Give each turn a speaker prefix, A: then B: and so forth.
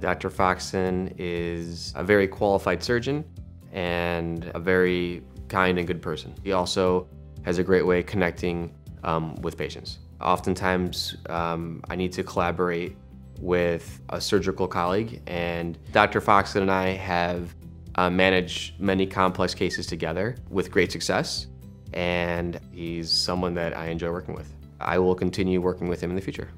A: Dr. Foxson is a very qualified surgeon and a very kind and good person. He also has a great way of connecting um, with patients. Oftentimes, um, I need to collaborate with a surgical colleague, and Dr. Foxson and I have uh, managed many complex cases together with great success, and he's someone that I enjoy working with. I will continue working with him in the future.